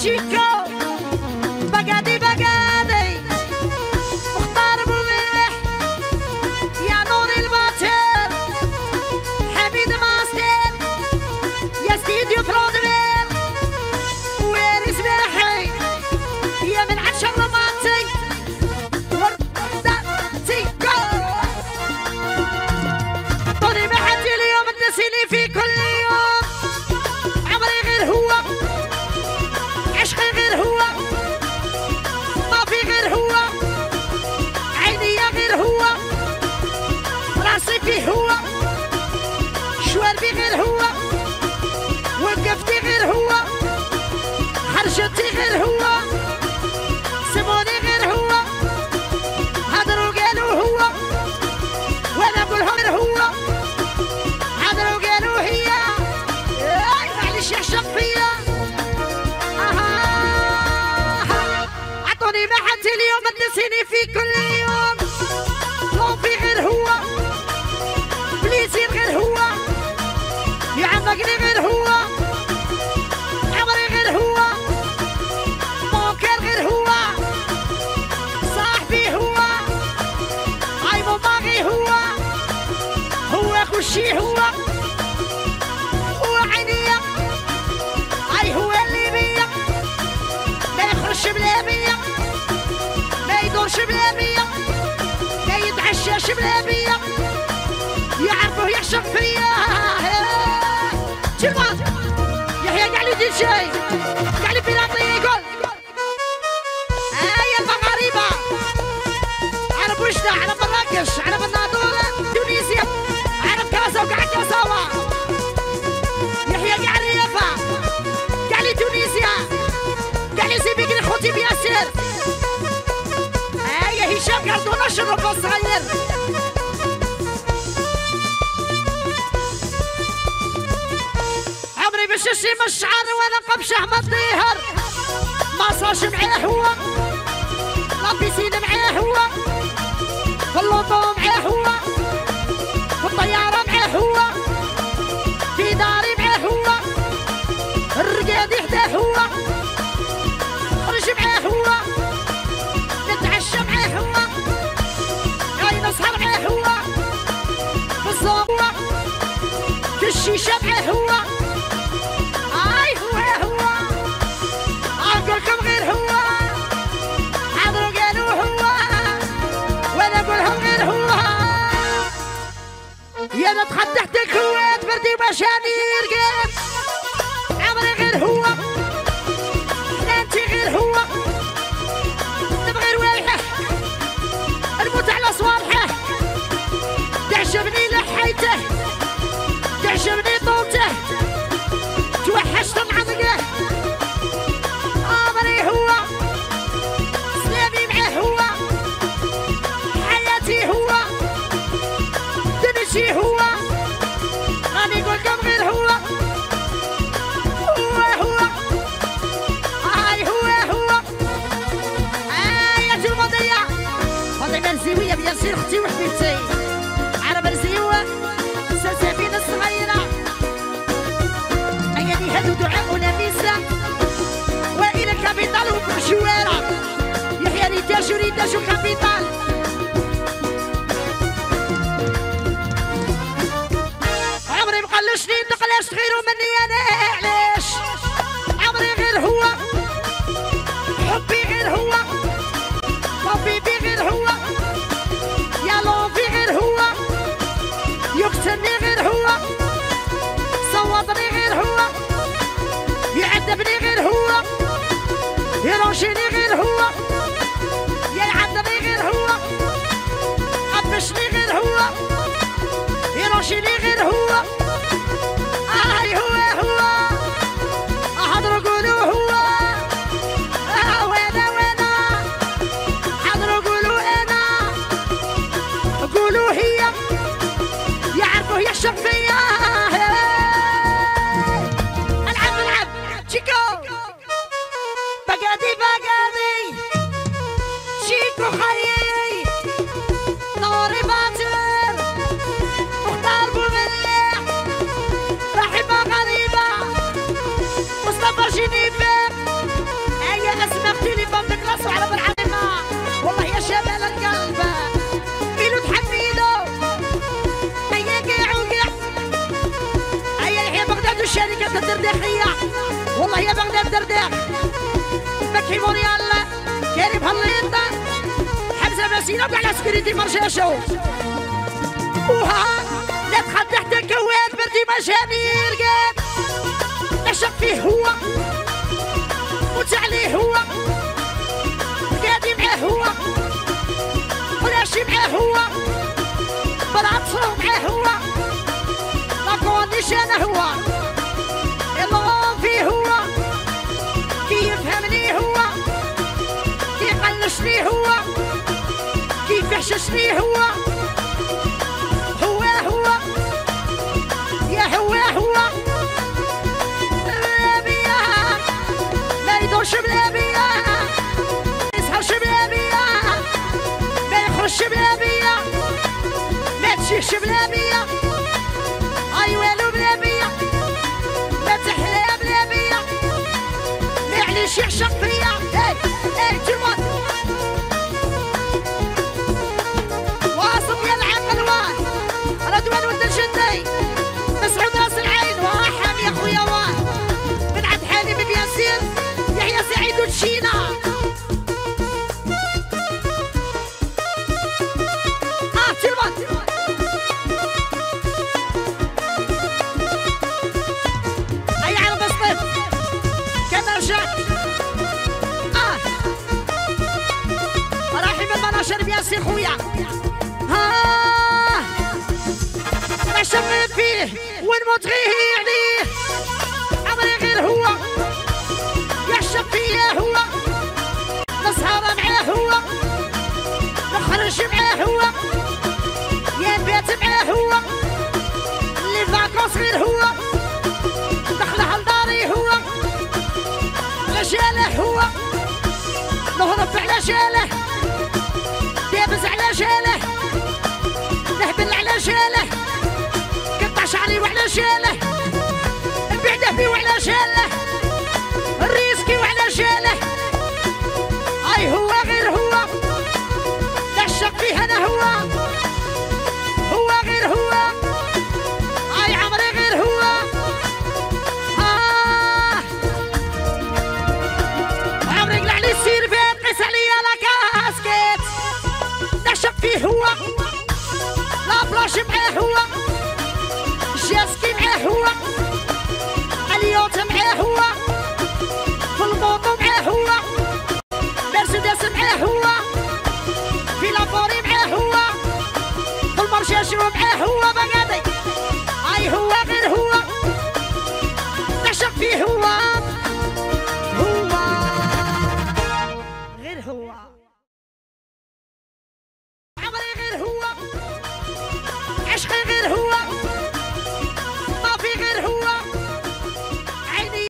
去。significantly يعيش بلا بيا يعرفه فيا. تيبات يحيى قاع لي دي شاي قاع لي بيلاطي يقول. هاي المغاربة عرب وجدة عرب مراكش عرب الناظور تونسيا عرب كاسة وكاع كاساوة يحيى قاع الريافة هشام قاع دوناش الربا ششي من الشعر وأنا قبشه ما طيهر ما صاش معي هو. Eugênio Juridas do Capital. عمري بقى نقلاش صغير مني أنا علاش عمري غير هو. حبي غير هو. طبيبي غير هو. يا لوفي غير هو. يقتلني غير هو. صوتني غير هو. يعذبني غير هو. يرانشيني غير هو. يرشني غير هو؟ يرشني غير هو؟ الباب هيا اسمع تليفون تكرسوا على بالعظيمة والله يا شباب القلب إلو تحميلو. هيا قيع وقيع هيا يحيى بغداد والشركة الدرداخية والله يا بغداد الدرداخ مكي موريال كريم هليط حمزة باسيلة وكاع سكريتي مرشاشو وها لا تخد تحت الكواد بردي مجاني قاد نشق فيه هو. موت عليه هو. قادي معاه هو. ولاشي معاه هو. بالعطفة معاه هو. لاكون نشانه هو؟ فيه هو. كي يفهمني هو. كي يقلشني هو. كيف يحششني هو هو. ما تشيش بلابيا أي والو بلابيا ما تحلى بلابيا ما يعليش يعشق فيا اي اي بياسين خويا ها نشم فيه ونموت غيه عليه عمري غير هو شعري وعلى شاله بعده بي وعلى شاله